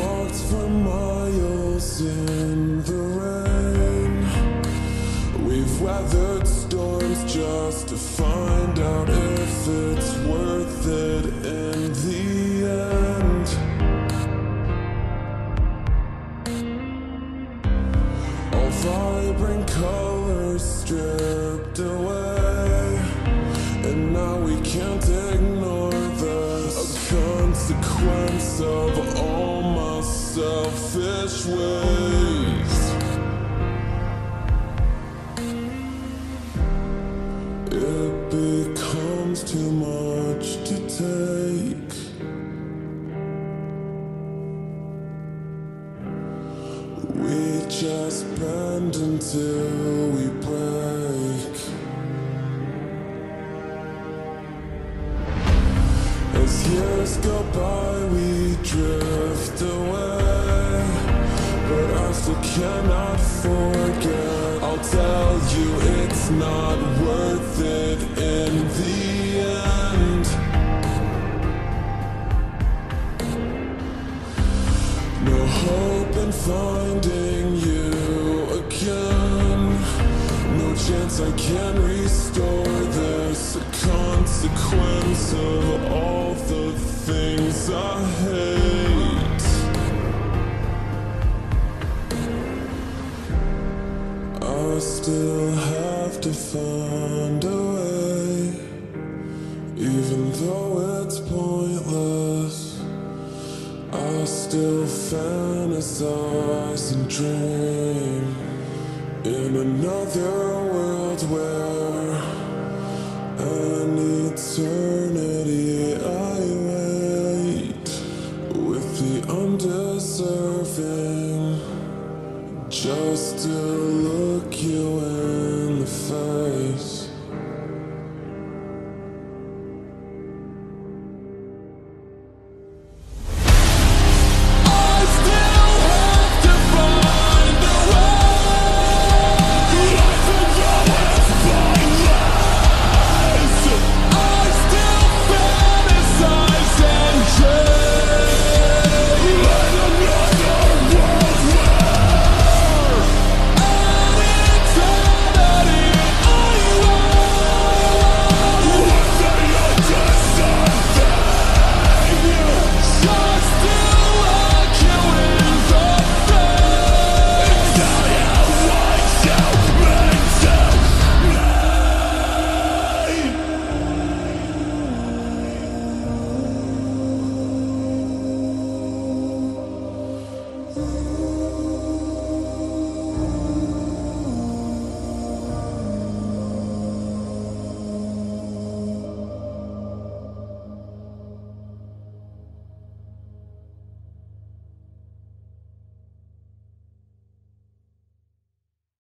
for miles in the rain. We've weathered storms just to find out if it's worth it in the end. All vibrant colors stripped away. And now we can't ignore the consequence of selfish ways. It becomes too much to take. We just bend until we As years go by, we drift away. But I still cannot forget. I'll tell you it's not worth it in the end. No hope in finding you again. No chance I can I still have to find a way, even though it's pointless. I still fantasize and dream in another world where an eternity I wait with the undeserving just to you in the face.